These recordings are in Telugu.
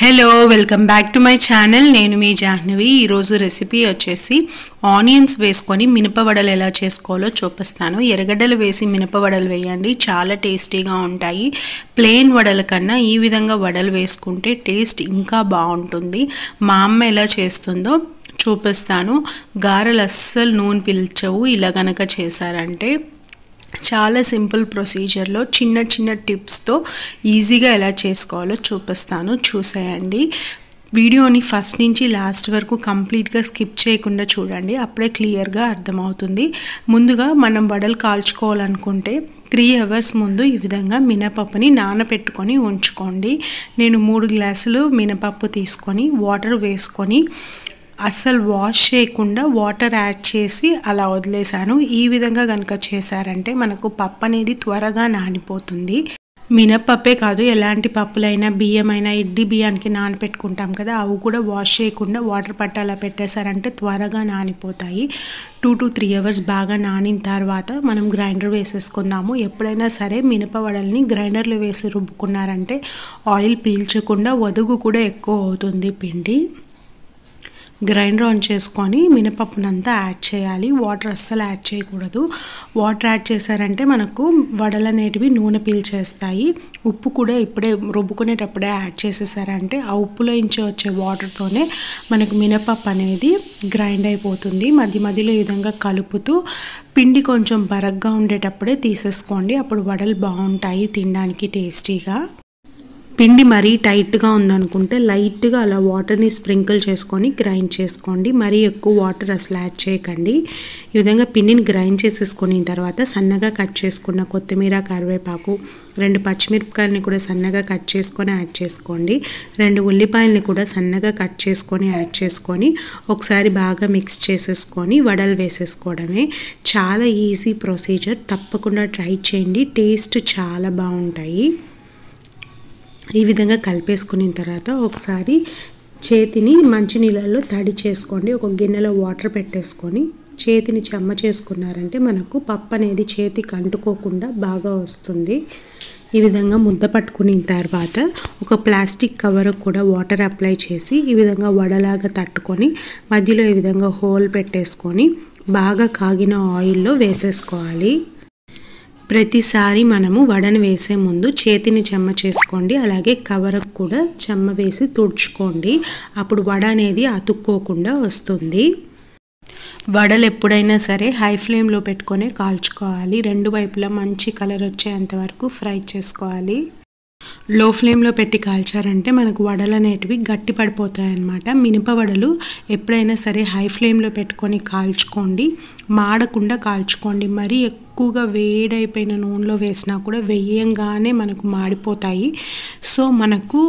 Hello welcome back to my channel నేను మీ జాహ్నవి. ఈరోజు రెసిపీ వచ్చేసి ఆనియన్స్ వేసుకొని మినపవడలు ఎలా చేసుకోవాలో చూపిస్తాను. ఎర్రగడ్డలు వేసి మినపవడలు వేయండి. చాలా టేస్టీగా ఉంటాయి. ప్లెయిన్ వడల కన్నా ఈ విధంగా వడలు వేసుకుంటే టేస్ట్ ఇంకా బాగుంటుంది. మా అమ్మ ఎలా చేస్తుందో చూపిస్తాను. గారెలు అస్సలు నూనె పిలిచవు. ఇలా గనక చేశారంటే చాలా సింపుల్ ప్రొసీజర్లో చిన్న చిన్న టిప్స్తో ఈజీగా ఎలా చేసుకోవాలో చూపిస్తాను. చూసేయండి. వీడియోని ఫస్ట్ నుంచి లాస్ట్ వరకు కంప్లీట్గా స్కిప్ చేయకుండా చూడండి. అప్పుడే క్లియర్గా అర్థమవుతుంది. ముందుగా మనం వడలు కాల్చుకోవాలనుకుంటే త్రీ అవర్స్ ముందు ఈ విధంగా మినపప్పుని నానబెట్టుకొని ఉంచుకోండి. నేను మూడు గ్లాసులు మినపప్పు తీసుకొని వాటర్ వేసుకొని అస్సలు వాష్ చేయకుండా వాటర్ యాడ్ చేసి అలా వదిలేశాను. ఈ విధంగా కనుక చేశారంటే మనకు పప్పు అనేది త్వరగా నానిపోతుంది. మినప్పప్పే కాదు ఎలాంటి పప్పులైనా బియ్యమైనా ఇడ్లీ బియ్యానికి నానపెట్టుకుంటాం కదా అవి కూడా వాష్ చేయకుండా వాటర్ పట్టాలా అలా పెట్టేశారంటే త్వరగా నానిపోతాయి. టూ టు త్రీ అవర్స్ బాగా నానిన తర్వాత మనం గ్రైండర్ వేసేసుకుందాము. ఎప్పుడైనా సరే మినపవడల్ని గ్రైండర్లో వేసి రుబ్బుకున్నారంటే ఆయిల్ పీల్చకుండా వదుగు కూడా ఎక్కువ అవుతుంది పిండి. గ్రైండర్ ఆన్ చేసుకొని మినపప్పునంతా యాడ్ చేయాలి. వాటర్ అస్సలు యాడ్ చేయకూడదు. వాటర్ యాడ్ చేశారంటే మనకు వడలు అనేటివి నూనె పీల్చేస్తాయి. ఉప్పు కూడా ఇప్పుడే రుబ్బుకునేటప్పుడే యాడ్ చేసేసారంటే ఆ ఉప్పులో నుంచి వచ్చే వాటర్తోనే మనకు మినపప్పు అనేది గ్రైండ్ అయిపోతుంది. మధ్య మధ్యలో ఈ విధంగా కలుపుతూ పిండి కొంచెం బరగ్గా ఉండేటప్పుడే తీసేసుకోండి. అప్పుడు వడలు బాగుంటాయి తినడానికి టేస్టీగా. పిండి మరీ టైట్గా ఉందనుకుంటే లైట్గా అలా వాటర్ని స్ప్రింకిల్ చేసుకొని గ్రైండ్ చేసుకోండి. మరీ ఎక్కువ వాటర్ అసలు యాడ్ చేయకండి. ఈ విధంగా పిండిని గ్రైండ్ చేసేసుకున్న తర్వాత సన్నగా కట్ చేసుకున్న కొత్తిమీర కరివేపాకు రెండు పచ్చిమిరపకాయలని కూడా సన్నగా కట్ చేసుకొని యాడ్ చేసుకోండి. రెండు ఉల్లిపాయలని కూడా సన్నగా కట్ చేసుకొని యాడ్ చేసుకొని ఒకసారి బాగా మిక్స్ చేసేసుకొని వడలు వేసేసుకోవడమే. చాలా ఈజీ ప్రొసీజర్ తప్పకుండా ట్రై చేయండి. టేస్ట్ చాలా బాగుంటాయి. ఈ విధంగా కలిపేసుకున్న తర్వాత ఒకసారి చేతిని మంచినీళ్ళలో తడి చేసుకోండి. ఒక గిన్నెలో వాటర్ పెట్టేసుకొని చేతిని చెమ్మ చేసుకున్నారంటే మనకు పప్పు అనేది చేతికి అంటుకోకుండా బాగా వస్తుంది. ఈ విధంగా ముద్ద పట్టుకున్న తర్వాత ఒక ప్లాస్టిక్ కవర్ కూడా వాటర్ అప్లై చేసి ఈ విధంగా వడలాగా తట్టుకొని మధ్యలో ఈ విధంగా హోల్ పెట్టేసుకొని బాగా కాగిన ఆయిల్లో వేసేసుకోవాలి. ప్రతిసారి మనము వడను వేసే ముందు చేతిని చెమ్మ చేసుకోండి అలాగే కవరకు కూడా చెమ్మ వేసి తుడుచుకోండి. అప్పుడు వడ అనేది అతుక్కోకుండా వస్తుంది. వడలు ఎప్పుడైనా సరే హై ఫ్లేమ్లో పెట్టుకొని కాల్చుకోవాలి. రెండు వైపులా మంచి కలర్ వచ్చేంత వరకు ఫ్రై చేసుకోవాలి. లో ఫ్లేమ్లో పెట్టి కాల్చారంటే మనకు వడలు అనేటివి గట్టి పడిపోతాయి అన్నమాట మినప వడలు ఎప్పుడైనా సరే హై ఫ్లేమ్లో పెట్టుకొని కాల్చుకోండి. మాడకుండా కాల్చుకోండి. మరీ ఎక్కువగా వేడైపోయిన నూనెలో వేసినా కూడా వేయంగానే మనకు మాడిపోతాయి. సో మనకు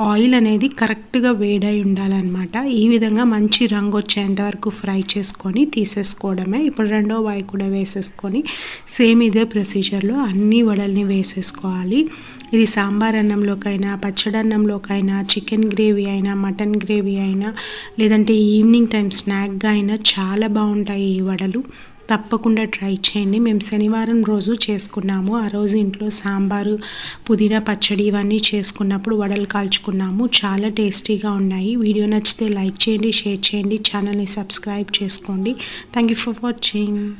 ఆయిల్ అనేది కరెక్ట్గా వేడై ఉండాలన్నమాట. ఈ విధంగా మంచి రంగు వచ్చేంత వరకు ఫ్రై చేసుకొని తీసేసుకోవడమే. ఇప్పుడు రెండో వాయి కూడా వేసేసుకొని సేమ్ ఇదే ప్రొసీజర్లో అన్ని వడల్ని వేసేసుకోవాలి. ఇది సాంబార్ అన్నంలోకైనా పచ్చడన్నంలోకైనా చికెన్ గ్రేవీ అయినా మటన్ గ్రేవీ అయినా లేదంటే ఈవినింగ్ టైం స్నాక్గా అయినా చాలా బాగుంటాయి ఈ వడలు. తప్పకుండా ట్రై చేయండి. మేము శనివారం రోజు చేసుకున్నాము. ఆ రోజు ఇంట్లో సాంబారు పుదీనా పచ్చడి ఇవన్నీ చేసుకున్నప్పుడు వడలు కాల్చుకున్నాము. చాలా టేస్టీగా ఉన్నాయి. వీడియో నచ్చితే లైక్ చేయండి షేర్ చేయండి ఛానల్ని సబ్స్క్రైబ్ చేసుకోండి. Thank you for watching.